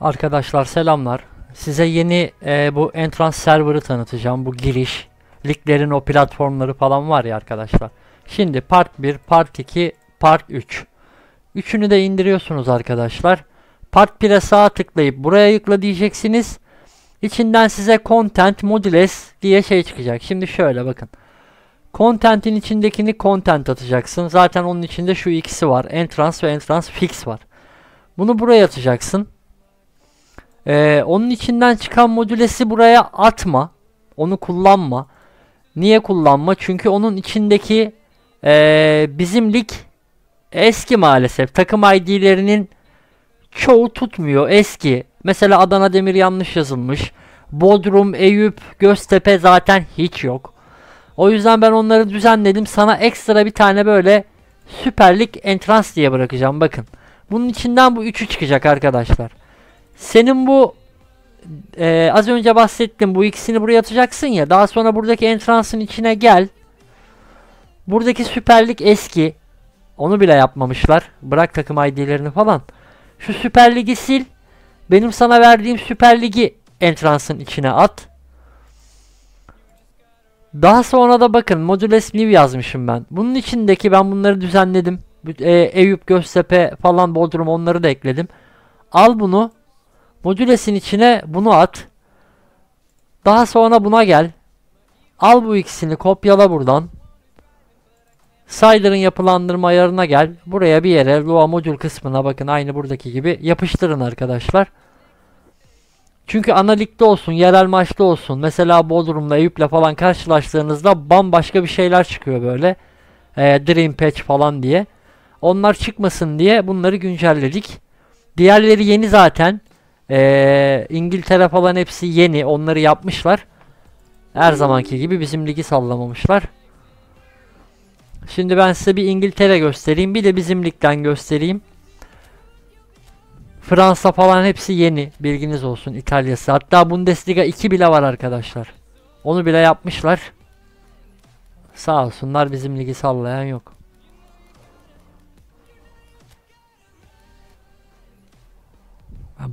Arkadaşlar selamlar. Size yeni e, bu entrance server'ı tanıtacağım. Bu giriş, liglerin o platformları falan var ya arkadaşlar. Şimdi part 1, part 2, part 3. Üçünü de indiriyorsunuz arkadaşlar. Part 1'e sağ tıklayıp buraya yükle diyeceksiniz. İçinden size content modules diye şey çıkacak. Şimdi şöyle bakın. Content'in içindekini content atacaksın. Zaten onun içinde şu ikisi var. Entrance ve entrance fix var. Bunu buraya atacaksın. Ee, onun içinden çıkan modülesi buraya atma. Onu kullanma. Niye kullanma? Çünkü onun içindeki ee, bizim lig eski maalesef. Takım ID'lerinin çoğu tutmuyor. Eski. Mesela Adana Demir yanlış yazılmış. Bodrum, Eyüp, Göztepe zaten hiç yok. O yüzden ben onları düzenledim. Sana ekstra bir tane böyle Süper Lig diye bırakacağım. Bakın. Bunun içinden bu üçü çıkacak arkadaşlar. Senin bu e, az önce bahsettim bu ikisini buraya atacaksın ya. Daha sonra buradaki entransın içine gel. Buradaki Süper Lig eski. Onu bile yapmamışlar. Bırak takım ID'lerini falan. Şu Süper Lig'i sil. Benim sana verdiğim Süper Lig'i entransın içine at. Daha sonra da bakın Modules New yazmışım ben. Bunun içindeki ben bunları düzenledim. E, Eyüp, Göztepe falan Bodrum onları da ekledim. Al bunu. Modüles'in içine bunu at. Daha sonra buna gel. Al bu ikisini kopyala buradan. Slider'ın yapılandırma ayarına gel. Buraya bir yere Lua modül kısmına bakın aynı buradaki gibi yapıştırın arkadaşlar. Çünkü ana ligde olsun, yerel maçta olsun. Mesela Bodrum'la, Eyüp'le falan karşılaştığınızda bambaşka bir şeyler çıkıyor böyle. Ee, Dream Patch falan diye. Onlar çıkmasın diye bunları güncelledik. Diğerleri yeni zaten. Ee, İngiltere falan hepsi yeni. Onları yapmışlar. Her zamanki gibi bizim ligi sallamamışlar. Şimdi ben size bir İngiltere göstereyim. Bir de bizim ligden göstereyim. Fransa falan hepsi yeni. Bilginiz olsun İtalya'sı. Hatta Bundesliga 2 bile var arkadaşlar. Onu bile yapmışlar. Sağ olsunlar bizim ligi sallayan yok.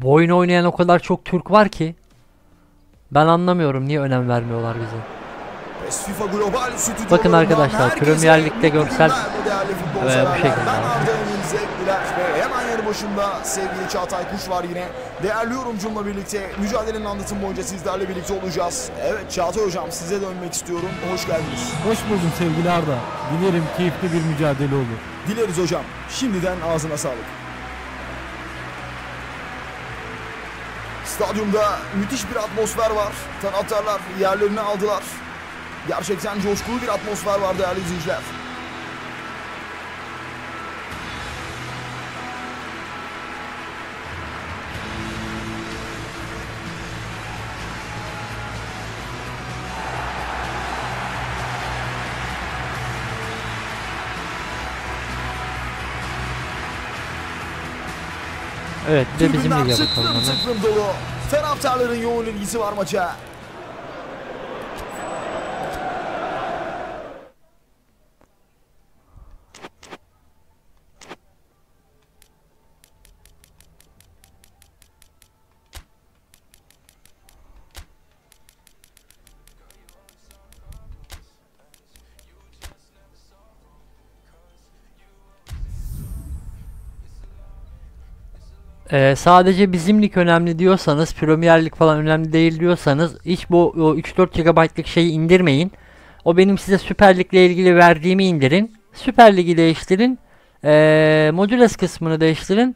Bu oyunu oynayan o kadar çok Türk var ki. Ben anlamıyorum niye önem vermiyorlar bize. Bakın arkadaşlar Premier Lig'de görsel ve bu şekilde. Hemen yanı başında sevgili Çağatay Kuş var yine. Değerli yorumcumla birlikte mücadelenin anlatım boyunca sizlerle birlikte olacağız. Evet Çağatay Hocam size dönmek istiyorum. Hoş geldiniz. Hoş buldum sevgili Arda. Dilerim keyifli bir mücadele olur. Dileriz hocam. Şimdiden ağzına sağlık. Stadyumda müthiş bir atmosfer var. Taraftarlar yerlerini aldılar. Gerçekten coşkulu bir atmosfer var değerli izleyiciler. Evet bir de bizim lige tıklım bakalım hemen. tıklım dolu. Taraftarların yoğun ilgisi var maça. Ee, sadece bizim lig önemli diyorsanız, Premier Lig falan önemli değil diyorsanız hiç bu o 3-4 GB'lık şeyi indirmeyin. O benim size Süper Lig'le ilgili verdiğimi indirin. Süper Lig'i değiştirin. Ee, Modules kısmını değiştirin.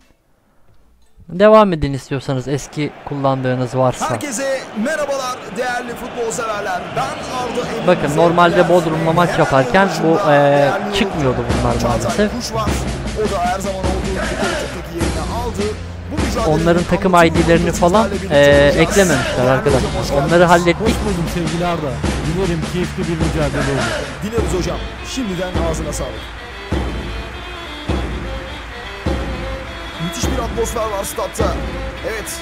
Devam edin istiyorsanız eski kullandığınız varsa. Herkese merhabalar değerli futbol severler. Ben Arda Bakın, normalde Bodrum'la maç yaparken bu, değerli çıkmıyordu bunlar maalesef. O da her zaman olduğu gibi yerini aldı. Onların takım ID'lerini falan olacağız. eklememişler arkadaşlar. Onları hallettik. Hoş buldum sevgili Arda. Dilerim keyifli bir mücadele olur. Dileriz hocam. Şimdiden ağzına sağlık. Müthiş bir atmosfer var statta. Evet.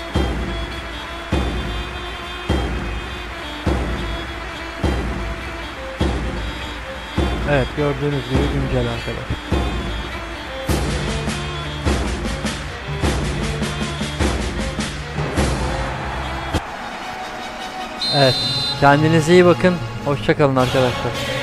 Evet gördüğünüz gibi güncel arkadaşlar. Evet. Kendinize iyi bakın. Hoşçakalın arkadaşlar.